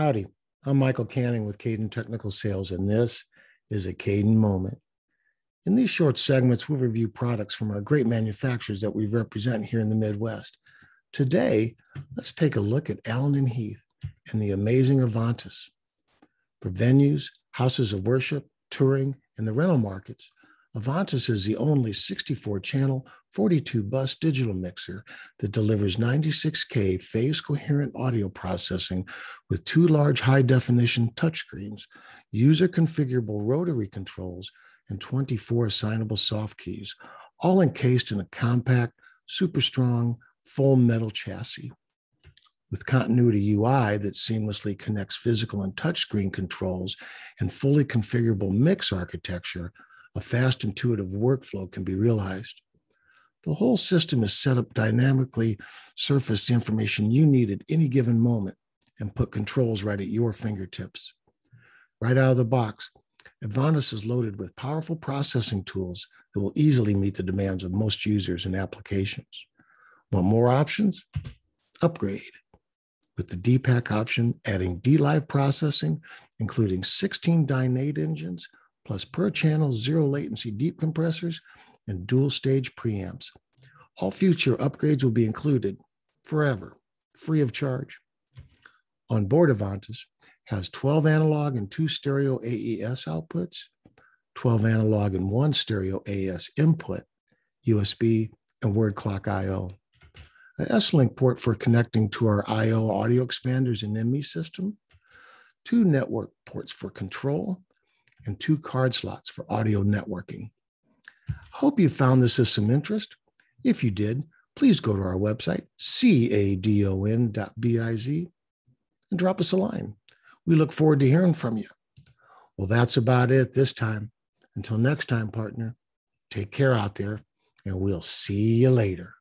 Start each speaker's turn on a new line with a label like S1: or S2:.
S1: Howdy, I'm Michael Canning with Cadon Technical Sales, and this is a Cadon Moment. In these short segments, we'll review products from our great manufacturers that we represent here in the Midwest. Today, let's take a look at Allen and Heath and the amazing Avantis. For venues, houses of worship, touring, and the rental markets, Avantis is the only 64 channel, 42 bus digital mixer that delivers 96K phase coherent audio processing with two large high definition touchscreens, user configurable rotary controls, and 24 assignable soft keys, all encased in a compact, super strong, full metal chassis. With continuity UI that seamlessly connects physical and touchscreen controls and fully configurable mix architecture, a fast, intuitive workflow can be realized. The whole system is set up dynamically, surface the information you need at any given moment, and put controls right at your fingertips. Right out of the box, Avantis is loaded with powerful processing tools that will easily meet the demands of most users and applications. Want more options? Upgrade with the dPack option, adding dLive processing, including 16 Dyn8 engines, plus per channel zero latency deep compressors and dual stage preamps. All future upgrades will be included forever, free of charge. On board Avantis has 12 analog and two stereo AES outputs, 12 analog and one stereo AES input, USB, and word clock IO. A S-Link port for connecting to our IO audio expanders and ME system, two network ports for control, and two card slots for audio networking. Hope you found this of some interest. If you did, please go to our website, cadon.biz, and drop us a line. We look forward to hearing from you. Well, that's about it this time. Until next time, partner, take care out there, and we'll see you later.